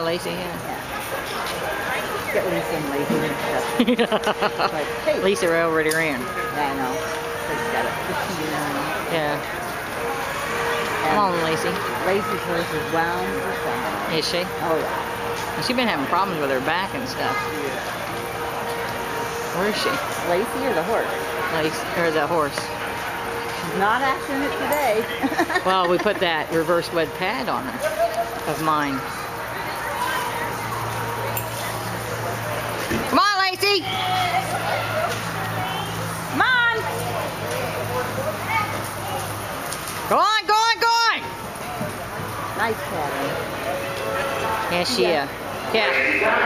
Lacie, yeah. yeah. Get Lisa and Lacie and stuff. Like, hey. Lisa already ran. Yeah, I know. She's got on. Yeah. Come on, Lacie. Lacie's horse is wound for. Is she? Oh yeah. She's been having problems with her back and stuff. Where is she? Lacie or the horse? Lacie, or the horse? She's not acting it today. Well, we put that reverse wedge pad on her of mine. Come on, Lacie. Come on. Go on, go on, go on. Nice pattern. Yeah, she, uh, yeah.